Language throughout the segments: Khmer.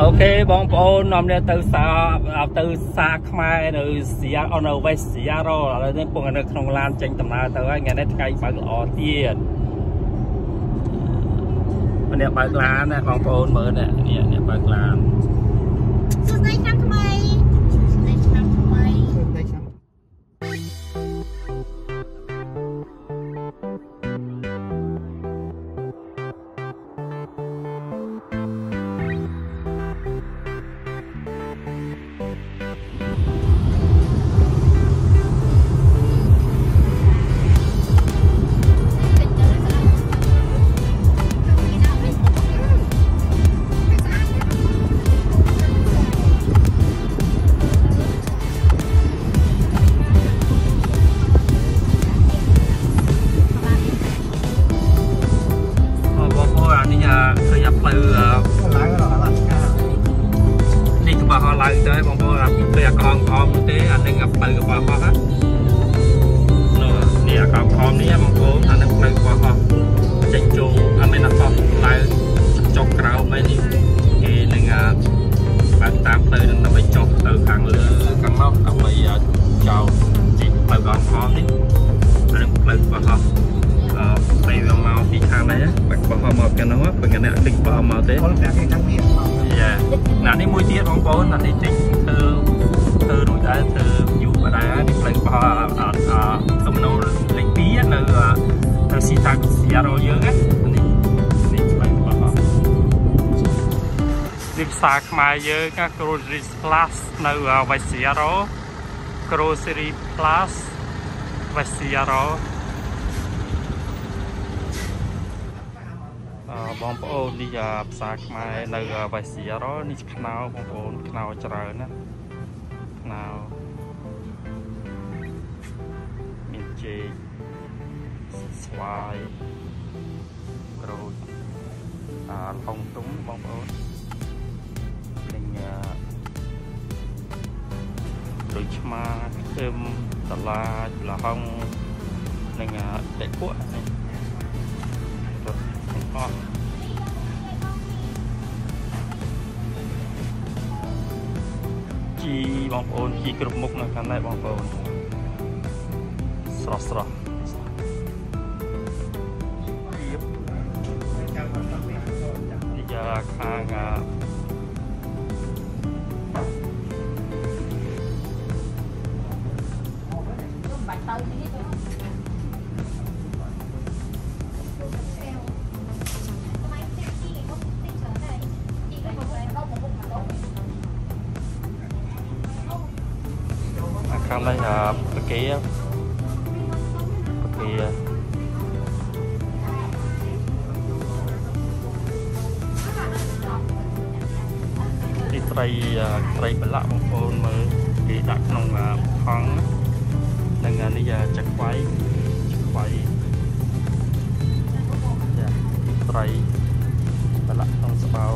អូខេបងប្អូននាំគ្នាទៅសាទៅសាខ្មែរនៅសៀអនៅវេសសៀរឥឡូវនេះពងនៅក្នុងឡានចេញដំណើរទៅហើយថ្ងៃនេះថ្ងៃបើកល្អទៀតម្នាក់បើកឡានណាបងប្អូនមើលនេះនេះបើកឡានសួស្តីឆ្នាំថ្មីផ្សារខ្មែរយើង Grocery Plus នៅ Vasiaro Grocery Plus Vasiaro បងប្អូននេះផ្សារខ្មែរនៅ Vasiaro នេះខ្នោបងប្អូនខ្នោច្រើនណាខ្នោមានចេកស្វាយក្រូចអាលហុងទុំបងប្អូនដូចឆ្មាខ្ទឹមតឡាចលហុងនិងតែពួកនេះរ ជីបងប្អូនជីគ្រប់មុខនៅខាងនេះបងប្អូនស្រស់ស្រស់ ត្រីត្រីប្រឡាក់បងប្អូនមើលគេដាក់ក្នុងផង់និងនេះចាក់ខ្វៃចាក់ខ្វៃចាត្រីប្រឡាក់ក្នុងស្បោ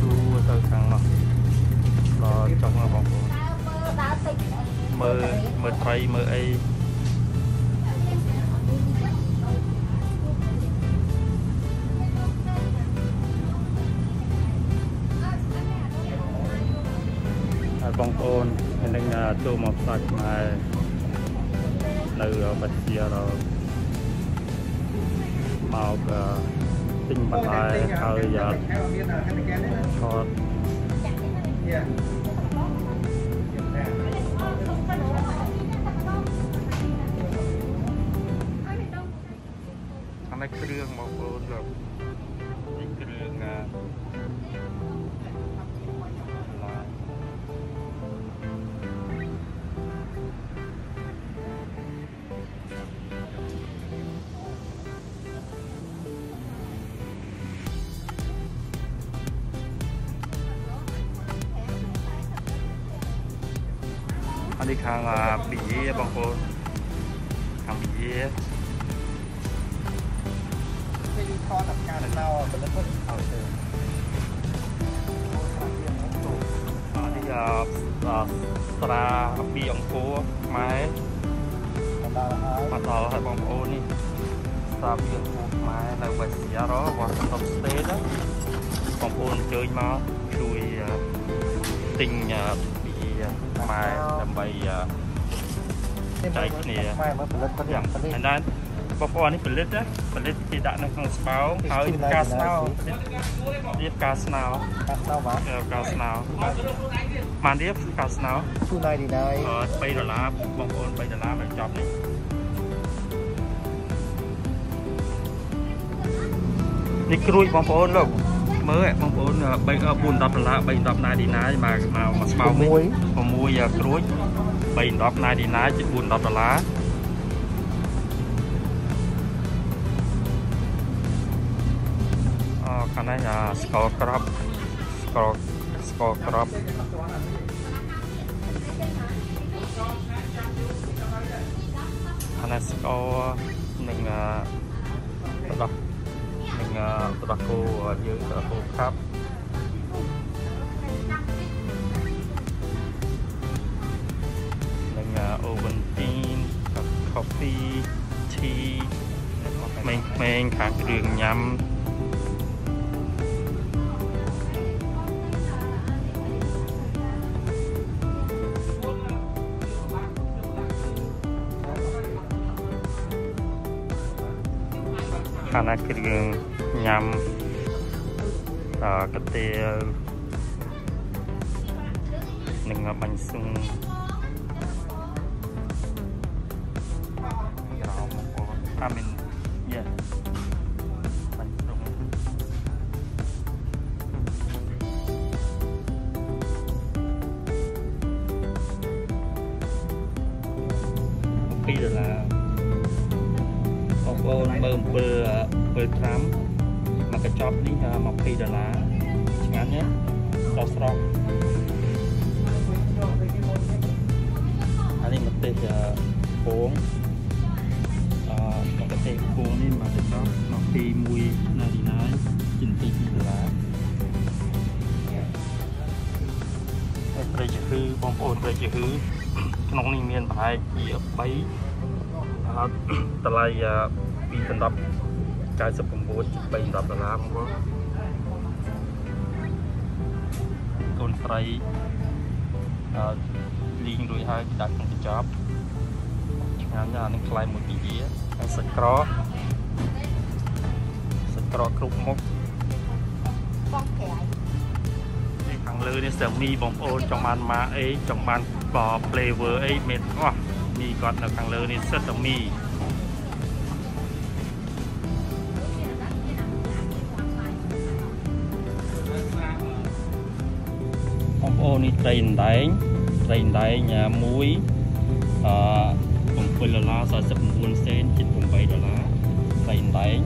ទូទៅខាងនោះដល់ចុងបងប្អូនមើលមើលត្រីមើលអី បងប្អូននឹងចូលមកផ្សាច់ខ្មែរនៅបច្ជារមកទិញបន្លែហើយថតនៅគ្រឿងបងប្អូនលោក អានេះខាងពីយេបងប្អូនខាងពីយេខតការនៅផលិតផលឲ្យទៅអានេះស្រាពីអង្គរខ្មែរមកដល់ហើយមកដល់ហើយបងប្អូននេះស្រាពីអង្គរខ្មែរនៅវេសយារ៉ូវ៉ាស៊ីនតោនស្តេតបងបងប្អូនអញ្ជើញមកជួយទិញពី ខ្មែរដើម្បីចែកគ្នាខ្មែរមកផលិតផលិតផលិតហ្នឹងបងប្អូននេះផលិតណាផលិតគេដាក់នៅក្នុងស្បោងហើយការស្នោរៀបការស្នោការស្នោបាទការស្នោបានរៀបការស្នោ299អឺ3ដុល្លារបងប្អូន3ដុល្លារមកចប់នេះនេះគ្រួយបងប្អូនលោក មើលបងប្អូន3 4 10ដុល្លារ3 10ណាឌីណាមកមកមកស្បោងនេះ6គ្រួយ3 10ណាឌីណាជិត4 10ដុល្លារខាងនេះស្ករក្របស្ករស្ករក្របខាងនេះស្ករនឹងបដោះ នឹងបដោះគោយើងបដោះគោខាប់នឹងអូវិនទីនកាហ្វេឈីក្មេងៗខាងគ្រឿងញ៉ាំខាងណាគ្រឿង ញ៉ាំអកាទៀវនិងបាញ់ស៊ុង ចប់21ណាឌីណាជាទី2ដុល្លារហើយត្រីជាហឺបងប្អូនត្រីជាហឺក្នុងនេះមានប្រហែលជា3ហើយតម្លៃពីដណ្ដប់99 3ដុល្លារបងប្អូនកូនត្រីអឺលីងរួចហើយដាក់ក្នុងកញ្ចប់ឆ្ងាញ់អានឹងខ្លែមួយពីយាហើយសាច់ក្រសាច់ ក្រគ្រប់មុខបងក្រៃនេះខាងលើនេះសាមីបងប្អូនចង់បានម៉ាអីចង់បាន flavor អីមានអស់មីគាត់នៅខាងលើនេះសិតតែមីបងប្អូននេះត្រីអណ្ដែងត្រីអណ្ដែងមួយអឺ7ដុល្លារ49សេនជិត8ដុល្លារត្រីអណ្ដែង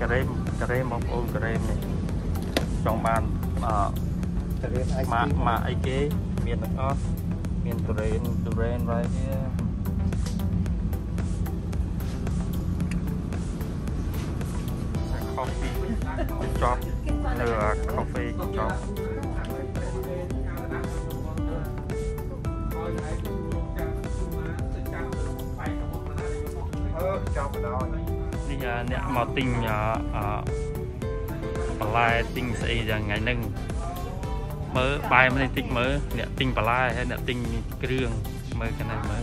ការ៉េមការ៉េមបងប្អូនការ៉េមនេះចង់បានអឺរៀនអីម៉ាក់ម៉ាក់អីគេមានទាំងអស់មានទូរេនទូរេន right here ខូហ្វីចប់នៅខូហ្វីចប់ចប់ដល់ នេះអ្នកមកទិញអឺបន្លែទិញស្អីយ៉ាងថ្ងៃហ្នឹងមើលបាយមិនតិចមើលអ្នកទិញបន្លែហើយអ្នកទិញគ្រឿងមើលកណ្ដាលមើល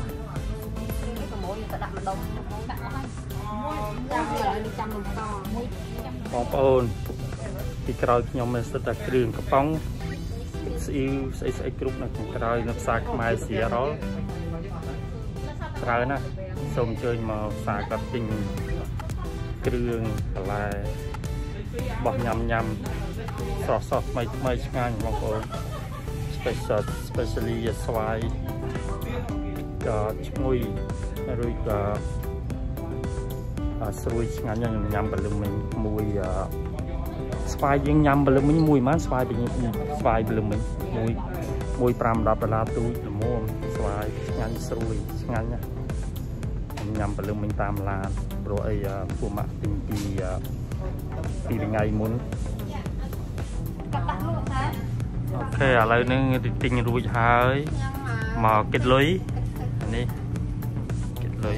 បងប្អូនពីក្រោយខ្ញុំមានសិតតែគ្រឿងកំប៉ុងស្អ៊ីវស្អីស្អីគ្រប់នៅខាងក្រោយនៅផ្សារខ្មែរសៀរ៉ុលច្រើនណាស់សូមអញ្ជើញមកផ្សារគាត់ទិញ គ្រឿងបន្លែបោះញ៉ាំញ៉ាំស្រស់ស្រស់ថ្មីថ្មីឆ្ងាញ់បងប្អូន special specially ស្វាយក៏ឈ្ងុយឬក៏ស្រួយឆ្ងាញ់ខ្ញុំញ៉ាំបលឹមមិញមួយស្វាយយើងញ៉ាំបលឹមមិញមួយប៉ុន្មានស្វាយស្វាយបលឹមមិញមួយមួយ5 10ដុល្លារទូចល្មមស្វាយឆ្ងាញ់ស្រួយឆ្ងាញ់ណាខ្ញុំញ៉ាំបលឹមមិញតាមឡាន ព្រោះអីពួកម៉ាក់ទិញពីពីថ្ងៃមុនអូខេឥឡូវនេះទិញរួចហើយមកគិតលុយនេះគិតលុយ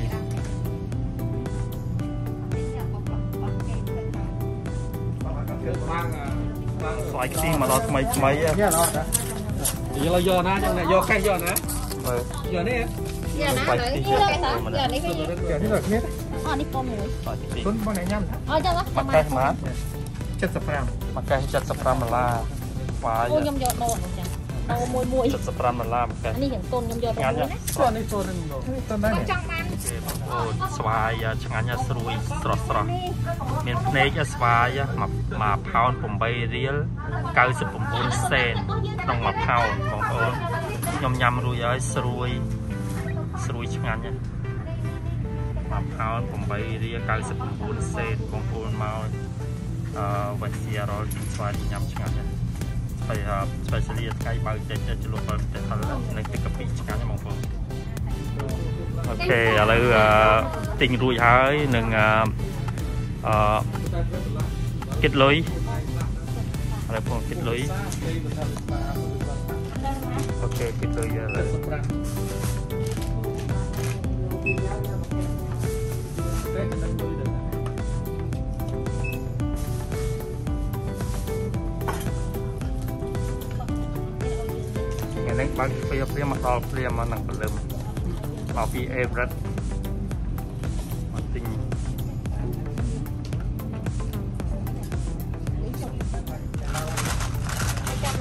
ស្វាយខ្ទិះមកដល់ថ្មីថ្មីហ៎ Dạ đó. Giờ là giờ na, giờ này giờ cái giờ na. មើល Giờ này. giờ nè Phải đợi tí cái nữa. cái đó giờ này cái Giờ này rồi hết. Ờ đi con rồi ស្វាយខ្ទិះ Tuấn con này nhăn. ờ cho nó មកកេះម៉ា Chất sập ram. មកកេះ75ដុល្លារស្វាយ cô nhom giọt đồ chẳng đồ mùi mùi 75ដុល្លារមកកេះ anh đi hiện tôn nhom giọt ឆ្ងាញ់ đồ ហ៎ đấy Tuấn này tuấn này. Tuấn này. trong ban អូស្វាយឆ្ងាញ់ណាស់ស្រួយស្រស់ស្រស់មានភ្នែកស្វាយមកមកផោន8រៀល99សេនក្នុងមួយផោនបងប្អូនខ្ញុំញ៉ាំរួចហើយស្រួយស្រួយឆ្ងាញ់ណា ស់មួយផោន8រៀល99សេនបងប្អូនមកអឺវ៉ាស៊ីរ៉លទីស្វាយញ៉ាំឆ្ងាញ់ណាស់ហើយ specially ថ្ងៃបើកចេញទៅជលក់បើទៅហិលនៅទឹកកាពីឆ្ងាញ់ណាស់បងប្អូនអូខេឥឡូវអឺទិញរួចហើយនឹងអឺអឺគិតលុយឥឡូវផងគិតលុយអូខេគិតលុយឥឡូវ ថ្ងៃនេះបើកព្រាព្រាមកដល់ព្រាមកនឹងព្រលឹមមកពី Everett មកទិញ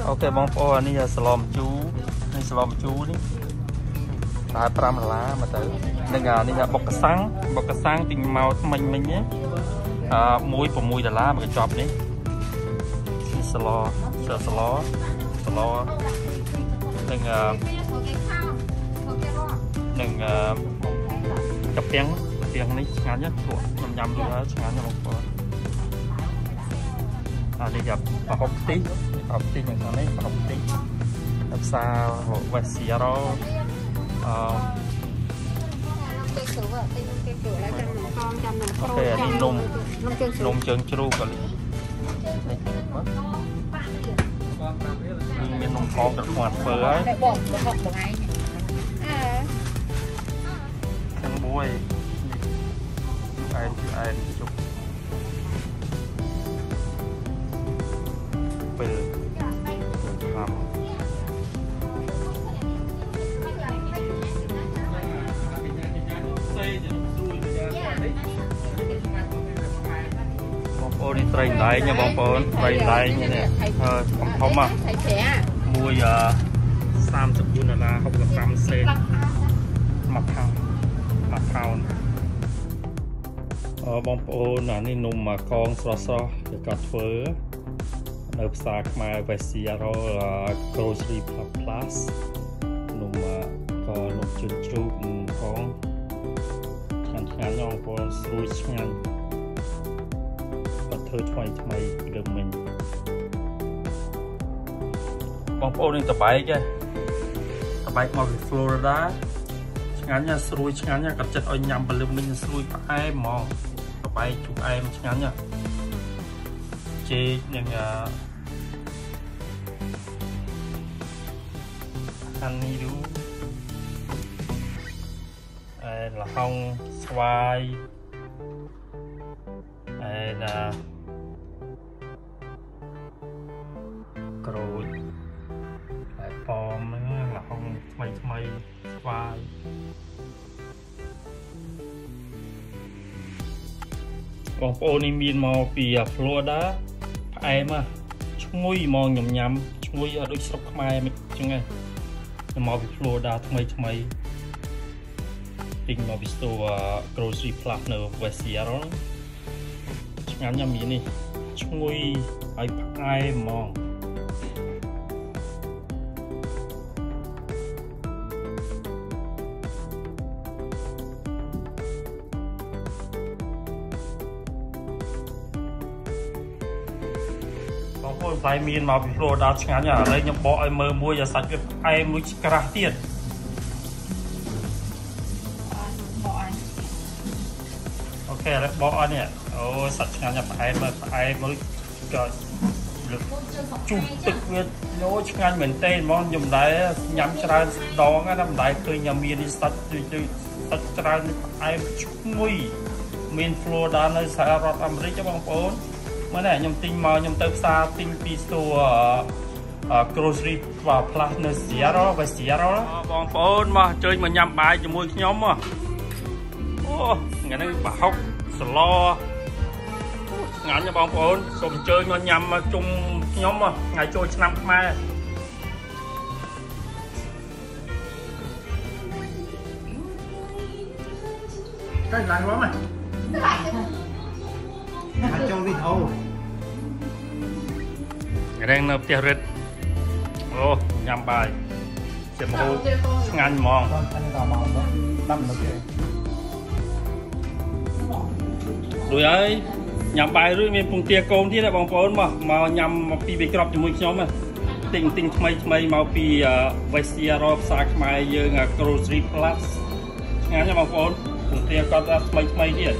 អូខេបងប្អូនអានេះស្លមជូរនេះស្លមជូរនេះតែ5ដុល្លារមកទៅ នឹងអានេះបុកកសាំងបុកកសាំងទិញមកថ្មិញមិញណាអឺ1 6ដុល្លារមួយកញ្ចប់នេះនេះស្លស្លស្លស្លនឹងអឺនឹងអឺកាពាំងកាពាំងនេះឆ្ងាញ់ណាស់ពួកខ្ញុំញ៉ាំរួចហើយឆ្ងាញ់ណាស់បងប្អូនអានេះយ៉ាប្រហុកខ្ទិះប្រហុកខ្ទិះយ៉ាងខាងនេះប្រហុកខ្ទិះនៅផ្សារវ៉េសស៊ីរ៉ូអឺ cái cửa vợ cái cái cửa là trăm nằm con trăm nằm Ok, khô đi trăm nung. nằm chân នំជើងជ្រូកក៏នេះនេះមើលគឺមាននំផងទឹកខ្វាត់ធ្វើហើយ lại bỏ một hộp của ai à ទាំងមួយនេះឯងឯងជុក ដែងណាបងប្អូនត្រីដែងនេះហើយកំធំហ่ะ thấy trẻ à មួយអ34ដុល្លារ65សេនមួយផោនមួយផោនអឺបងប្អូនអានេះនំមកកងស្រស់ស្រស់គេក៏ធ្វើនៅផ្សារខ្មែរ Vesiaro Grocery Plus នំក៏នំជឿនជ្រូកនំកងឆ្ងាញ់ឆ្ងាញ់ណាស់បងប្អូនស្រួយឆ្ងាញ់គាត់ ធ្វើថ្មីថ្មីលើមិញបងប្អូននឹងតបែកឯងតបែកមកពី Florida ឆ្ងាញ់ណាស់ស្រួយឆ្ងាញ់ណាស់គាត់ចិត្តឲ្យញ៉ាំពលឹមមិញស្រួយផ្អែមហ្មងតបែកជូរអែមឆ្ងាញ់ណាស់ចេកនឹងអឺ honeydew អែលហុងស្វាយអែណា ថ្មីថ្មីស្វាយបងប្អូននេះមានមកពី Florida ផ្អែមហ่ะឈ្ងុយហ្មងញ៉ាំញ៉ាំឈ្ងុយអត់ដូចស្រុកខ្មែរមិនអញ្ចឹងឯងខ្ញុំមកពី Florida ថ្មីថ្មីទិញមកពី store Grocery Plus នៅ West Seattle ឆ្ងាញ់ណាស់មាននេះឈ្ងុយហើយផ្អែមហ្មង បងប្អូនផ្លែមានមកពី Florida ឆ្ងាញ់ណាស់ឥឡូវខ្ញុំបកឲ្យមើលមួយឲ្យសាច់វាផ្អែមមួយក្រាស់ទៀត bỏ anh អូខេឥឡូវបកអស់នេះអូសាច់ឆ្ងាញ់ណាស់ផ្អែមមើលផ្អែមមួយក៏លើកជុះទឹកវាយោឆ្ងាញ់មែនតើហ្មងខ្ញុំមិនដែរញ៉ាំច្រើនដងណាមិនដែរឃើញញ៉ាំមាននេះសាច់ទៅទៅសាច់ច្រើនផ្អែមឈ្ងុយមាន Florida នៅសហរដ្ឋអាមេរិកទេបងប្អូន មើលនេះខ្ញុំទិញមកខ្ញុំទៅផ្សារទិញពីស្ទូអឺ grocery plus នៅ Sierra វ៉េ Sierra បងប្អូនមកអញ្ជើញមកញ៉ាំបាយជាមួយខ្ញុំមកអូថ្ងៃនេះប្រហុកស្លឆ្ងាញ់ណាបងប្អូនសូមអញ្ជើញមកញ៉ាំមកជុំខ្ញុំមកថ្ងៃចូលឆ្នាំខ្មែរតែឡើងរំហ៎ អាចចូលវីដេអូរែងនៅផ្ទះរិទ្ធអូញ៉ាំបាយជាមហូបឆ្ងាញ់ហ្មងដូចហើយញ៉ាំបាយរួចមានពងទាកូនទៀតបងប្អូនមកមកញ៉ាំមកពីបីក្របជាមួយខ្ញុំទិញទិញថ្មីថ្មីមកពី Vestia រកផ្សារខ្មែរយើង Grocery Plus ឆ្ងាញ់ណាបងប្អូនពងទាគាត់ថាថ្មីថ្មីទៀត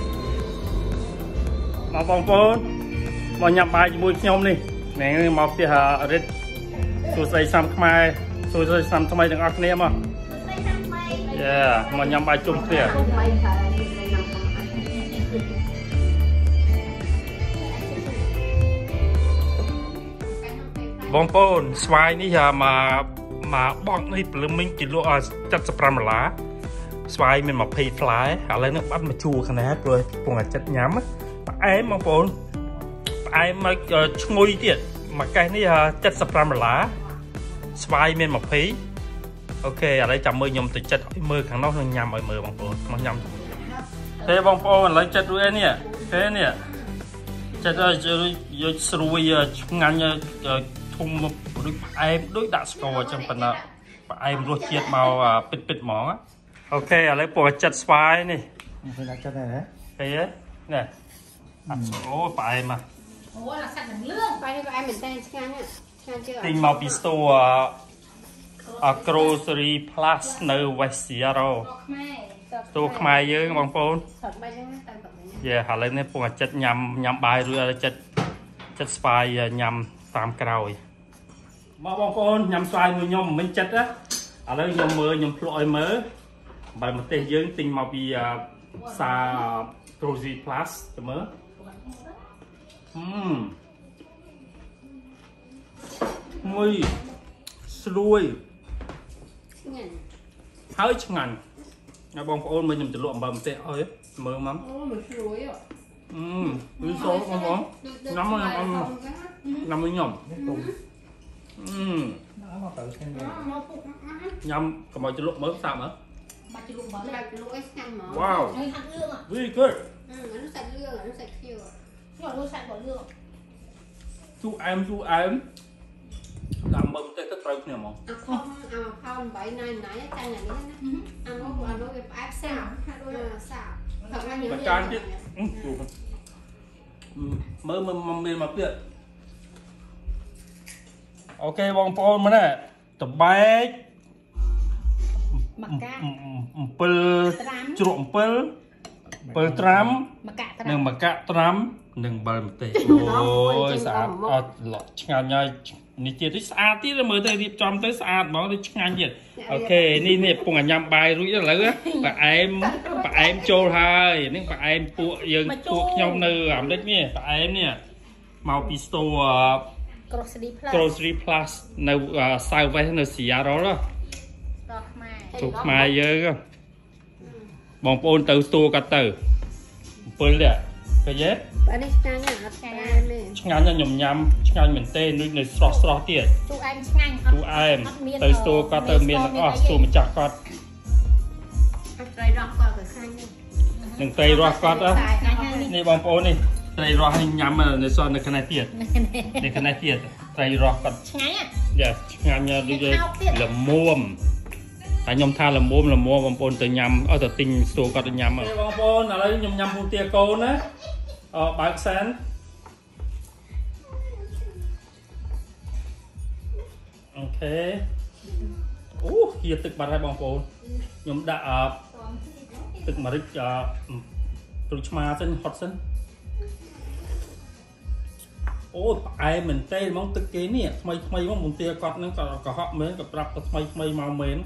មកបងប្អូនមកញ៉ាំបាយជាមួយខ្ញុំនេះហ្នឹងមកផ្ទះរិទ្ធសួស្តីសាំខ្មែរសួស្តីសាំថ្មីទាំងអស់គ្នាមកយ៉ាមកញ៉ាំបាយជុំគ្នាបងប្អូនស្វាយនេះមកមកបង់នេះព្រលឹមមិញគេលក់75ដុល្លារស្វាយមាន20ផ្លែឥឡូវនេះបាត់មកជួខាងណាព្រោះពងអាចិតញ៉ាំ ផ្អែមបងប្អូនផ្អែមមកឈ្ងុយទៀតមួយកេះនេះ75ដុល្លារស្វាយមាន20អូខេឥឡូវចាំមើលខ្ញុំទៅចិត្តឲ្យមើលខាងនោះនឹងញ៉ាំឲ្យមើលបងប្អូនមកញ៉ាំទេបងប្អូនឥឡូវចិត្តរួចហើយនេះទេនេះចិត្តឲ្យយកស្រួយឆ្ងាញ់ធំដូចផ្អែមដូចដាក់ស្ករអញ្ចឹងប៉ុន្តែផ្អែមរសជាតិមកពិតពិតហ្មងអូខេឥឡូវពួកចិត្តស្វាយនេះឃើញដាក់ចិត្តហើយហ៎ឃើញទេនេះ អាអូផ្អែមហ่ะអូអាសាច់នឹងលឿងបាយផ្អែមមែនតើឆ្ងាញ់ឆ្ងាញ់ជឿទិញមកពីស្ទូអ grocery plus នៅ West Sierra ស្ទូខ្មែរយើងបងប្អូនយេឥឡូវនេះពងអាចិតញ៉ាំញ៉ាំបាយរួចហើយចិត្តចិត្តស្វាយញ៉ាំតាមក្រោយមកបងប្អូនញ៉ាំស្វាយមួយខ្ញុំមិនចិត្តណាឥឡូវខ្ញុំមើលខ្ញុំភ្លក់ឲ្យមើលបើម្ទេសយើងទិញមកពីផ្សារ Grocery Plus ទៅមើល ហឹមមួយស្រួយឆ្ងាញ់ហើយឆ្ងាញ់ណាបងប្អូនមើលខ្ញុំទៅលក់អំបិលម្ទេសអើយមើលមកអូមិនស្រួយអឺវាសូបងប្អូនញ៉ាំញ៉ាំញ៉ាំញ៉ាំញ៉ាំអឺមកទៅខាងញ៉ាំកុំឲ្យជ្រលក់មើលសាប់មើលបាច់ជ្រលក់មើលបាច់ជ្រលក់ឲ្យស្ងាញ់ហ្មង Wow ហើយហាត់លឿង Very good អឺអានោះសាច់លឿងអានោះសាច់ខៀវ ខ្ញុំអានោះសាច់ក៏លឿងជូអែមជូអែមដាក់មើលបន្តិចទៅត្រូវគ្នាហ្មងអាខំអាខំ8ណៃណៃចាញ់អានេះណាអានោះអានោះវាផ្អែមសាបហាក់ដូចសាបថាញ៉ាំបកានទៀតមើលមើលមានមកទៀតអូខេបងប្អូនមើលណាតបែកមកកាអំពិលជ្រក់អំពិល អំពិលត្រាំមកកាត្រាំនិងមកកាត្រាំនិងបិលម្ទេសអូយស្អាតអត់ឆ្ងាញ់ហើយនេះទៀតស្អាតទៀតមើលទៅរៀបចំទៅស្អាតហ្មងទៅឆ្ងាញ់ទៀតអូខេនេះនេះពងញ៉ាំបាយរួចឥឡូវប្រអែមប្រអែមចូលហើយនេះប្រអែមពួកយើងពួកខ្ញុំនៅអាមេរិកនេះប្រអែមនេះមកពីស្ទូ Grocery Plus Grocery Plus នៅ South West នៅ Seattle ដល់ខ្មែរទូខ្មែរយើង បងប្អូនទៅស្ទូក៏ទៅ7នេះឃើញទេបាទនេះឆ្ងាញ់ណាស់អត់ឆ្ងាញ់ទេឆ្ងាញ់ណាស់ខ្ញុំញ៉ាំឆ្ងាញ់មែនទេដូចនៅស្រស់ស្រស់ទៀតជូអែមឆ្ងាញ់ជូអែមទៅស្ទូគាត់ទៅមានទាំងអស់ស្ទូម្ចាស់គាត់អត់ត្រីរស់គាត់ក៏ឆ្ងាញ់នឹងត្រីរស់គាត់នេះបងប្អូននេះត្រីរស់ឲ្យញ៉ាំនៅសល់នៅខាងនេះទៀតនៅខាងនេះទៀតត្រីរស់គាត់ឆ្ងាញ់យ៉ាឆ្ងាញ់ដូចល្មម តែខ្ញុំថាល្មមល្មមបងប្អូនទៅញ៉ាំអត់ទៅទិញស្ទូគាត់ទៅញ៉ាំបងប្អូនឥឡូវខ្ញុំញ៉ាំពូទាកូនណាអបើកសានអូខេអូហៀទឹកបាត់ហើយបងប្អូនខ្ញុំដាក់ទឹកម្រេចព្រឹកឆ្មាសិនហត់សិនអូផ្អែមមែនទេហ្មងទឹកគេនេះថ្មីថ្មីមកមុនទាគាត់ហ្នឹងក៏កុហកមែនក៏ប្រាប់ទៅថ្មីថ្មីមកមែន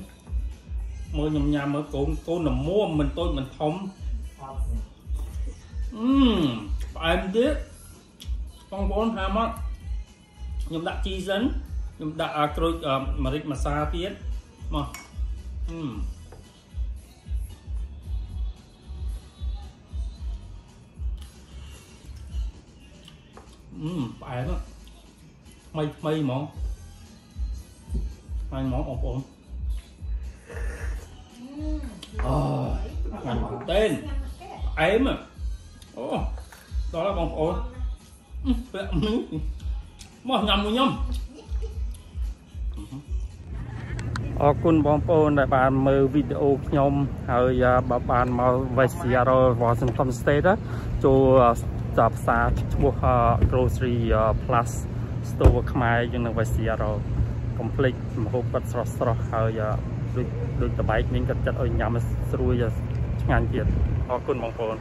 មើលខ្ញុំញ៉ាំមើលកូនកូនល្មមមិនតូចមិនធំអឺផ្អែមទៀតបងប្អូនហាមកខ្ញុំដាក់ជីសិនខ្ញុំដាក់ក្រូចម្រេចម្សាទៀតមកអឺអឺផ្អែមថ្មីថ្មីហ្មងថ្មីហ្មងបងប្អូន អូញ៉ាំតែនផ្អែមអូដល់ហើយបងប្អូនពាក់នេះមកញ៉ាំមួយញ៉ាំអរគុណបងប្អូនដែលបានមើលវីដេអូខ្ញុំហើយបើបានមក Westero Washington State ចូលចាប់ផ្សារឈ្មោះ Grocery Plus Store ខ្មែរយើងនៅ Westero កុំភ្លេចម្ហូបគាត់ស្រស់ស្រស់ហើយ ដូចដូចតបែកនេះគាត់ចិត្តឲ្យញ៉ាំស្រួយឆ្ងាញ់ទៀតអរគុណបងប្អូន